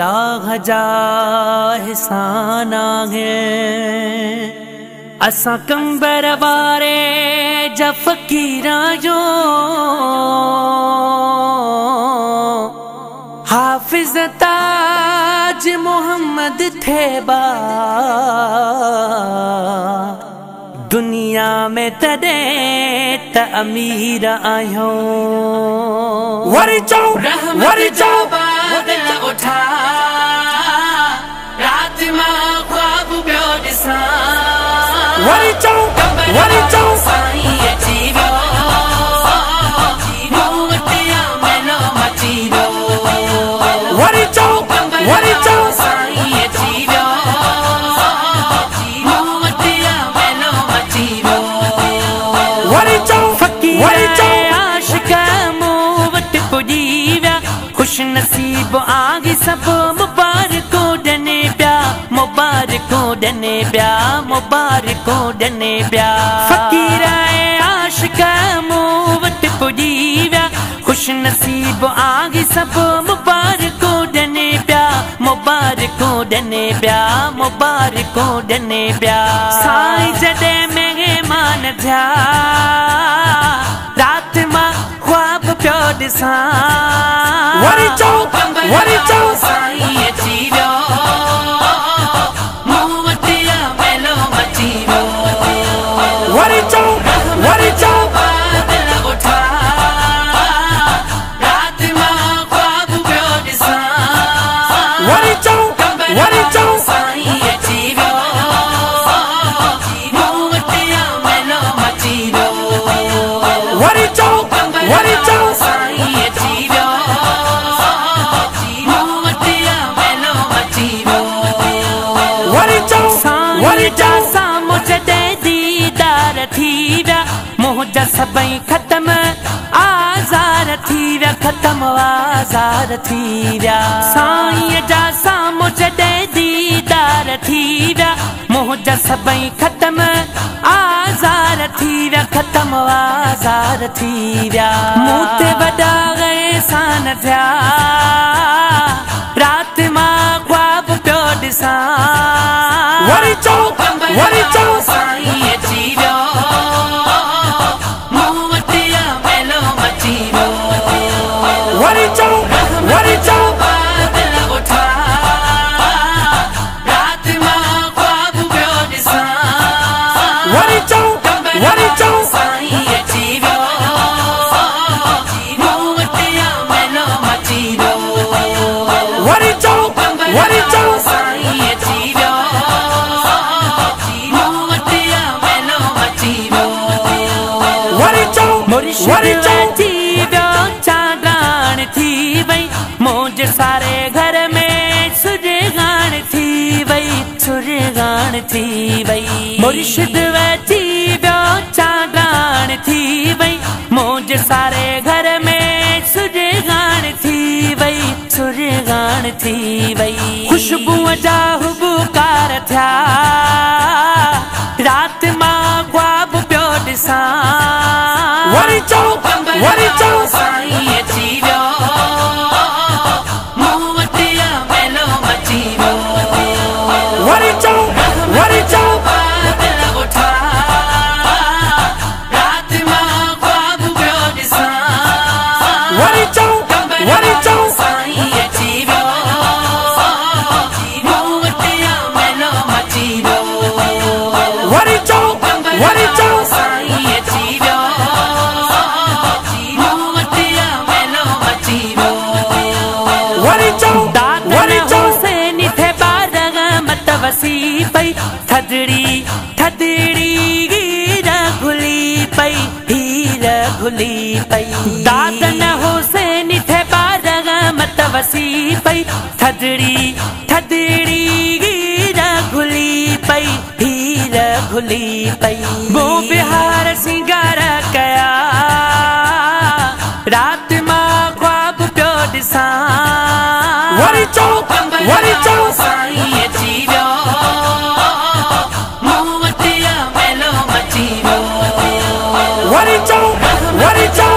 لاک جا هسانا هي اسان ڪمبر واري جا جو. حافظ تاج محمد ٿيبا دنيا ۾ تڏهن ته امير آهيون وري چئو وري چئو بادل اٺا رات مان کواب پيو ڏسان وري چئو وري چئو ڏني پيا مبارڪو ڏني پيا مبارڪو خوش نصيب آگي سڀ مبارڪو ڏني پيا مبارڪو ڏني پيا مبارڪو ڏني پيا. سائين جڏهن کواب پيو ڏسان وري چئو وري چئو ٿي ويا منهنجا سڀئي ختم آزار ٿي ويا ختم آزار ٿي ويا سائين جا سامهون جڏهن ديدار ٿي ويا منهنجا سڀئي ختم آزار ٿي ويا ختم آزار ٿي ويا مون تي وڏا احسان ٿيا رات مان کواب پيو ڏسان مرشد ٿي ويو چانڊاڻ ٿي وئي. منهنجي ساري گهر ۾ سرگاڻ ٿي وئي. سرگاڻ ٿي وئي. مرشد ٿي ويو چانڊاڻ ٿي وئي. منهنجي ساري گهر ۾ سرگاڻ ٿي وئي. سرگاڻ ٿي وئي. خشبوءَ جا هبڪار ٿيا. رات مان کواب پيو ڏسان वरी घुली पई। दादन हुसैन थे बारग मत वसी पई। थदड़ी थदड़ी हीर घुली पई। हीर घुली पई। वो बिहार सिंगार कया। राति माँ ख्वाब पियो ॾिसां वरी चओ वरी चओ साईं अची वियो What it